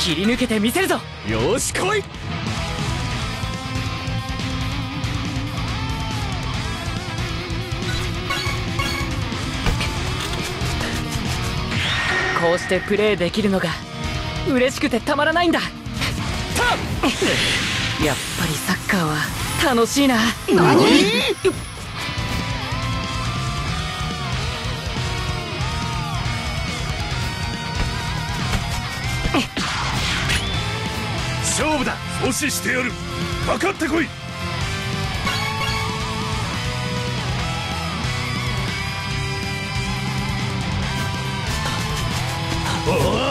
切り抜けてみせるぞ。よし来い。こうしてプレーできるのが嬉しくてたまらないんだ。やっぱりサッカーは楽しいな。何？勝負だ。阻止してやる。かかってこい。俺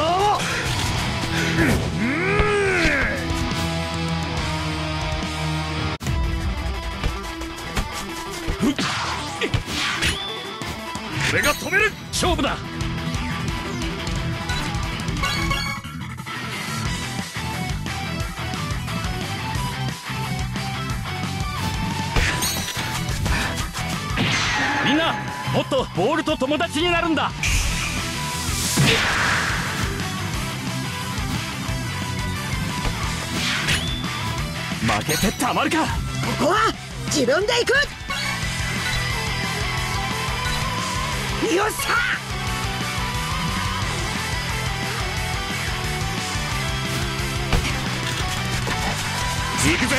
もっとボールと友達になるんだ。負けてたまるか。ここは自分で行く。よっしゃ。行くぜ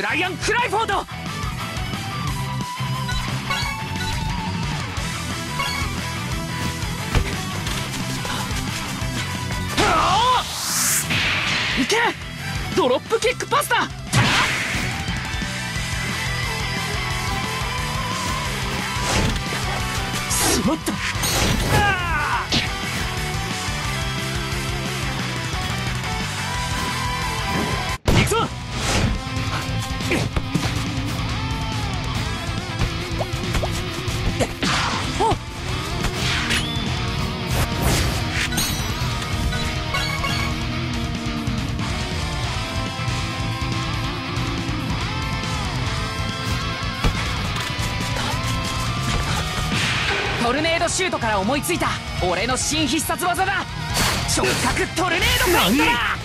ブライアン・クライフォード。いけ！ドロップキックパスだ！しまったルネードシュートから思いついた俺の新必殺技だ。直角トルネードフェイントだ。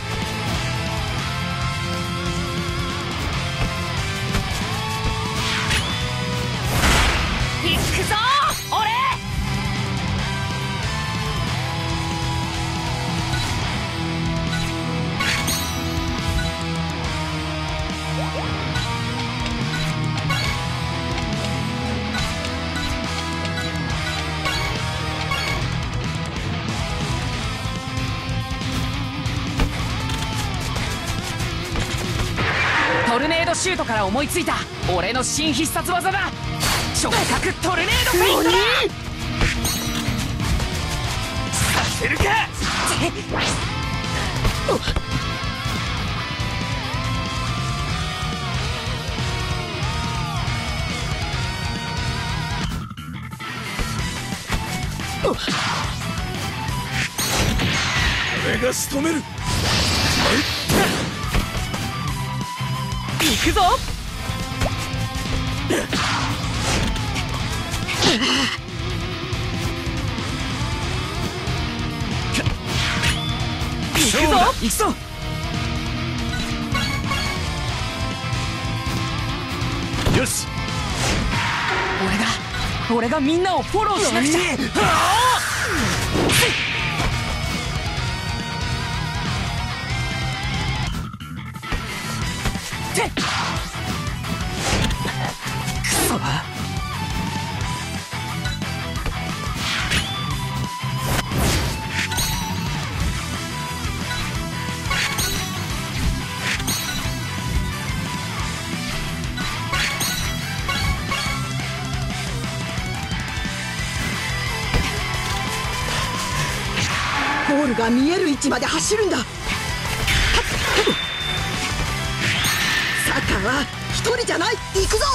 トルネードシュートから思いついた。俺の新必殺技だ。直角トルネードフェイントださせるか俺が仕留めるくぞ。行くぞ。行くぞ。よし。俺が俺がみんなをフォローしなくちゃゴールが見える位置まで走るんだ。は一人じゃない。行くぞ。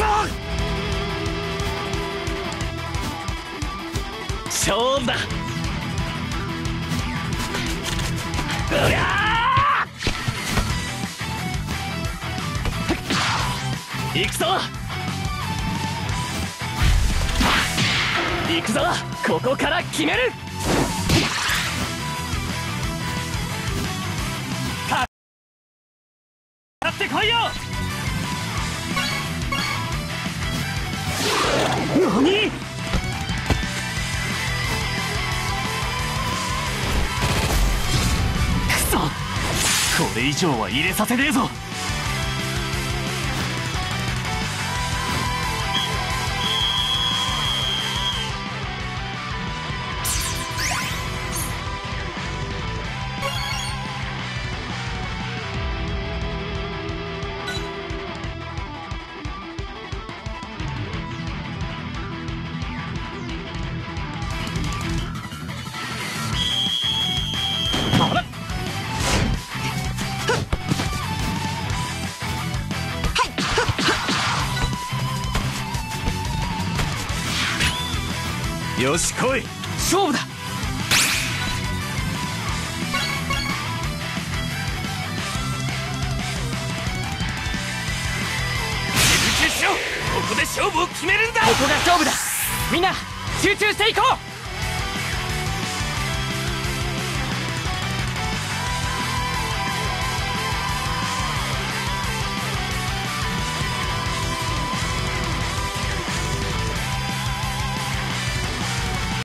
そ。勝負だ。うりゃ行くぞ。行くぞ。ここから決める。かかってこいよ。何？くそ。これ以上は入れさせねえぞ。よし来い。勝負だ。ここで勝負を決めるんだ。ここが勝負だ。みんな集中していこう